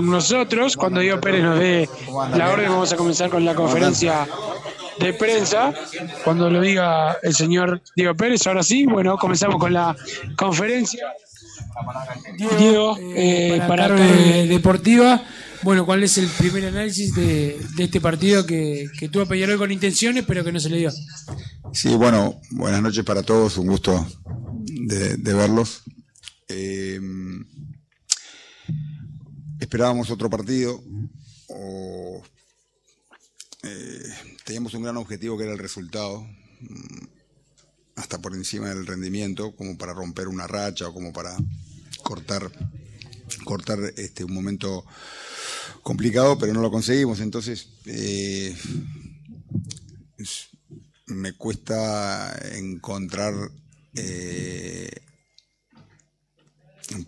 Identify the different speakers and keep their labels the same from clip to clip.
Speaker 1: con nosotros. Cuando Diego Pérez nos dé la orden, vamos a comenzar con la conferencia de prensa. Cuando lo diga el señor Diego Pérez, ahora sí, bueno, comenzamos con la conferencia.
Speaker 2: Diego, eh, eh, para, Deportiva. Bueno, ¿cuál es el primer análisis de, este partido que, que tuvo Peñarol con intenciones, pero que no se le dio?
Speaker 3: Sí, bueno, buenas noches para todos, un gusto de, verlos. Eh, esperábamos otro partido, teníamos un gran objetivo que era el resultado, mm, hasta por encima del rendimiento, como para romper una racha o como para cortar, cortar este, un momento complicado, pero no lo conseguimos. Entonces, eh, me cuesta encontrar eh,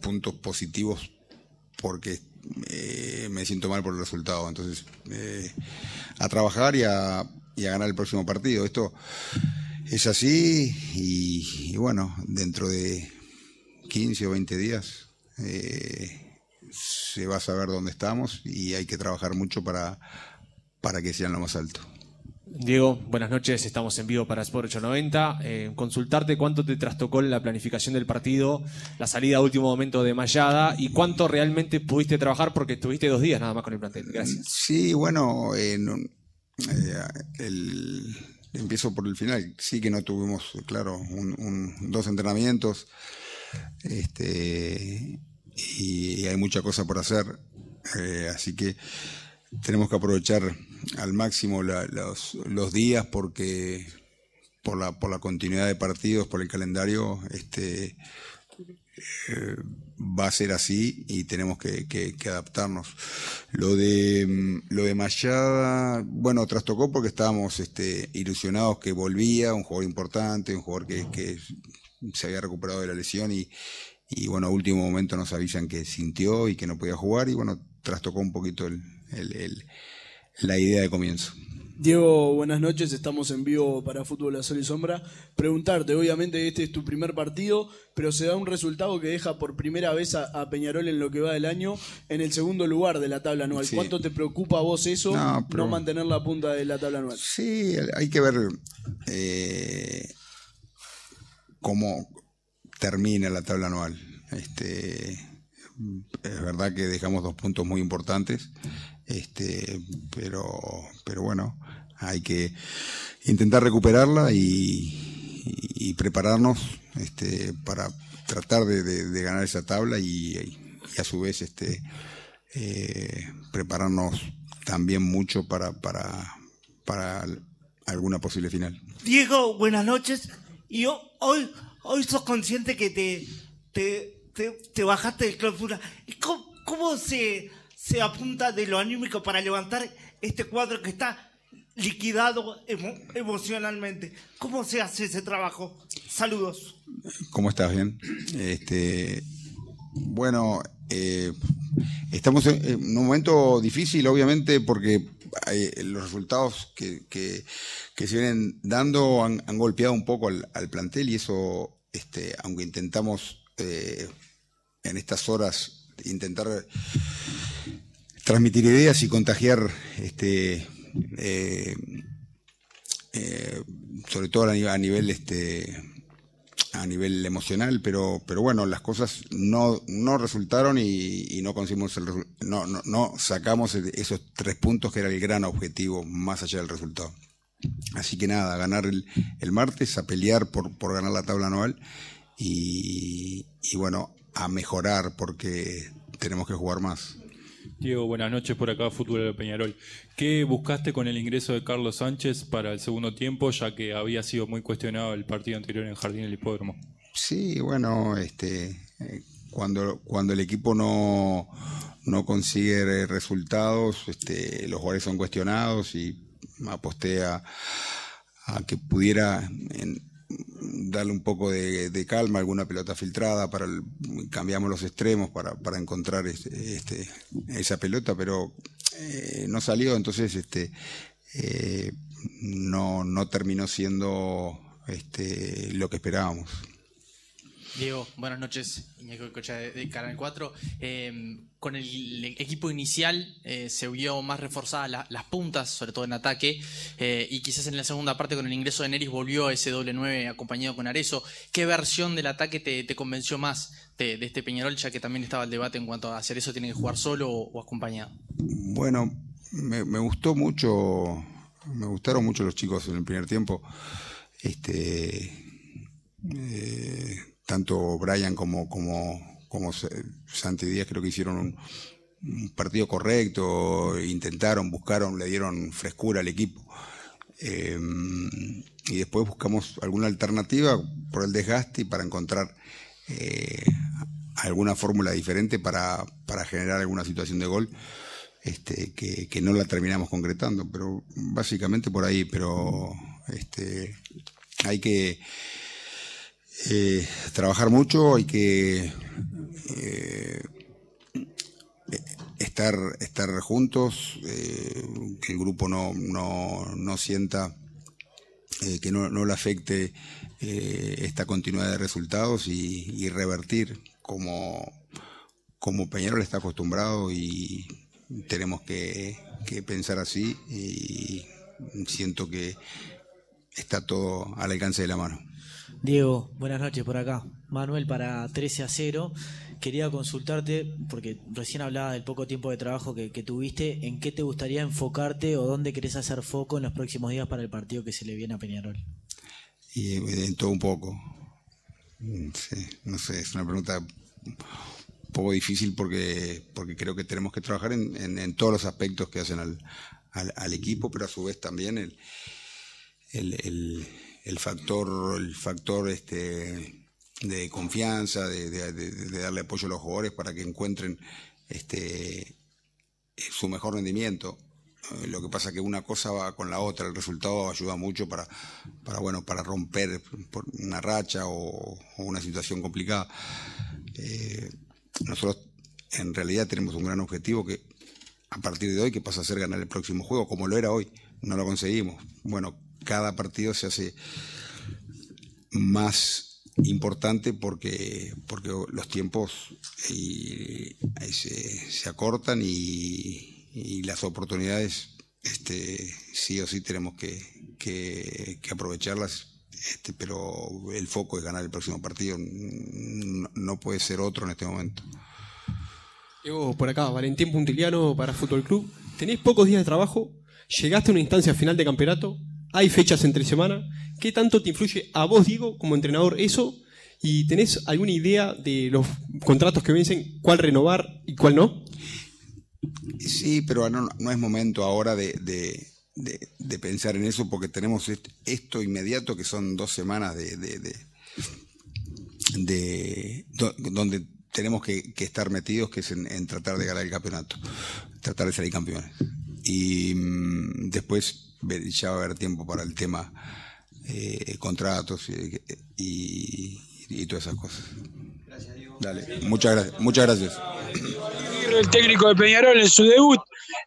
Speaker 3: puntos positivos porque eh, me siento mal por el resultado. Entonces, a trabajar y a, y a ganar el próximo partido. Esto es así y, bueno, dentro de 15 o 20 días eh, se va a saber dónde estamos y hay que trabajar mucho para, para que sean lo más alto.
Speaker 4: Diego, buenas noches, estamos en vivo para Sport 890. Eh, consultarte cuánto te trastocó la planificación del partido, la salida a último momento de Mayada y cuánto realmente pudiste trabajar porque estuviste dos días nada más con el plantel. Gracias.
Speaker 3: Sí, bueno, eh, el, empiezo por el final. Sí que no tuvimos, claro, dos entrenamientos. Este, y, hay mucha cosa por hacer. Eh, así que tenemos que aprovechar al máximo los, días porque por la, por la continuidad de partidos, por el calendario, este, eh, va a ser así y tenemos que, adaptarnos. Lo de mm, lo de Mayada, bueno, trastocó porque estábamos este, ilusionados que volvía, un jugador importante, un jugador que, se había recuperado de la lesión y, y, bueno, a último momento nos avisan que sintió y que no podía jugar y bueno, trastocó un poquito la idea de comienzo.
Speaker 5: Diego, buenas noches, estamos en vivo para Fútbol a Sol y Sombra. Preguntarte, obviamente este es tu primer partido, pero se da un resultado que deja por primera vez a, Peñarol en lo que va del año en el segundo lugar de la tabla anual. ¿Cuánto te preocupa a vos eso, no, mantener la punta de la tabla anual?
Speaker 3: Sí, hay que ver eh, cómo termina la tabla anual. Este, es verdad que dejamos dos puntos muy importantes, este, pero, pero bueno, hay que intentar recuperarla y, prepararnos este, para tratar de, ganar esa tabla y, a su vez este, eh, prepararnos también mucho para, para, para alguna posible final.
Speaker 6: Diego, buenas noches. Y hoy, hoy sos consciente que te, te, te, bajaste de clausura. ¿Cómo, cómo se, se apunta de lo anímico para levantar este cuadro que está liquidado emocionalmente. ¿Cómo se hace ese trabajo? Saludos.
Speaker 3: ¿Cómo estás? Bien. Este, bueno, eh, estamos en un momento difícil, obviamente, porque los resultados que, se vienen dando han, golpeado un poco al, plantel y eso, este, aunque intentamos eh, en estas horas intentar transmitir ideas y contagiar este, eh, eh, sobre todo a nivel, este, a nivel emocional, pero, pero bueno, las cosas no, no resultaron y, no conseguimos el, no, no, no, sacamos esos tres puntos que era el gran objetivo más allá del resultado. Así que nada, ganar el, el martes, a pelear por, por ganar la tabla anual y, y bueno, a mejorar porque tenemos que jugar más.
Speaker 7: Diego, buenas noches por acá, Fútbol de Peñarol. ¿Qué buscaste con el ingreso de Carlos Sánchez para el segundo tiempo, ya que había sido muy cuestionado el partido anterior en Jardín del Hipódromo?
Speaker 3: Sí, bueno, este, eh, cuando, cuando el equipo no, no consigue resultados, este, los jugadores son cuestionados y aposté a, que pudiera darle un poco de, calma, alguna pelota filtrada, para cambiamos los extremos para, para encontrar este, este esa pelota, pero eh, no salió, entonces este, eh, no, no terminó siendo este, lo que esperábamos.
Speaker 8: Diego, buenas noches. Iñaki Cocha de, Canal 4. Em, con el, equipo inicial eh, se vio más reforzadas las puntas, sobre todo en ataque, eh, y quizás en la segunda parte con el ingreso de Neris volvió ese doble 9 acompañado con Arezo. ¿Qué versión del ataque te, convenció más de, este Peñarol, ya que también estaba el debate en cuanto a hacer eso tiene que jugar solo o, acompañado?
Speaker 3: Bueno, me, me, gustó mucho, me gustaron mucho los chicos en el primer tiempo. Este, eh, tanto Brian como, como, como Santi Díaz creo que hicieron un, partido correcto, intentaron, buscaron, le dieron frescura al equipo. Eh, y después buscamos alguna alternativa por el desgaste y para encontrar eh, alguna fórmula diferente para, para, generar alguna situación de gol este, que, que, no la terminamos concretando, pero básicamente por ahí, pero este, hay que eh, trabajar mucho, hay que eh, estar, estar juntos, eh, que el grupo no, no, sienta que no, le afecte esta continuidad de resultados y, revertir como, como Peñarol está acostumbrado y tenemos que, que pensar así y siento que está todo al alcance de la mano.
Speaker 9: Diego, buenas noches por acá. Manuel para 13 a 0. Quería consultarte, porque recién hablaba del poco tiempo de trabajo que, tuviste, ¿en qué te gustaría enfocarte o dónde querés hacer foco en los próximos días para el partido que se le viene a Peñarol?
Speaker 3: Y en todo un poco. Sí, no sé, es una pregunta un poco difícil porque, porque creo que tenemos que trabajar en, todos los aspectos que hacen al, al, equipo, pero a su vez también el el factor, el factor este, de confianza, de, darle apoyo a los jugadores para que encuentren este, su mejor rendimiento. Eh, lo que pasa es que una cosa va con la otra, el resultado ayuda mucho para, para, bueno, para romper una racha o, una situación complicada. Eh, nosotros en realidad tenemos un gran objetivo que a partir de hoy que pasa a ser ganar el próximo juego, como lo era hoy, no lo conseguimos. Bueno, cada partido se hace más importante porque, porque los tiempos se, acortan y, las oportunidades este, sí o sí tenemos que, aprovecharlas. Este, pero el foco es ganar el próximo partido, no, puede ser otro en este momento.
Speaker 10: Por acá, Valentín Puntiliano para Fútbol Club. Tenéis pocos días de trabajo, llegaste a una instancia final de campeonato, hay fechas entre semana. ¿Qué tanto te influye a vos, Diego, como entrenador eso? ¿Y tenés alguna idea de los contratos que vencen, cuál renovar y cuál no?
Speaker 3: Sí, pero no, es momento ahora de, pensar en eso porque tenemos esto inmediato que son dos semanas de, de donde tenemos que, estar metidos, que es en, tratar de ganar el campeonato, tratar de salir campeones. Y mm, después ya va a haber tiempo para el tema eh, contratos y, todas esas cosas. Gracias, Diego. Dale, muchas gracias. Muchas gracias.
Speaker 1: El técnico de Peñarol en su debut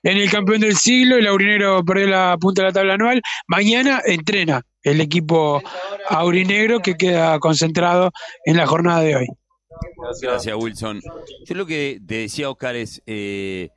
Speaker 1: en el campeón del siglo, el aurinegro perdió la punta de la tabla anual. Mañana entrena el equipo aurinegro que queda concentrado en la jornada de hoy.
Speaker 11: Gracias, Wilson. Yo lo que te decía, Oscar, es eh,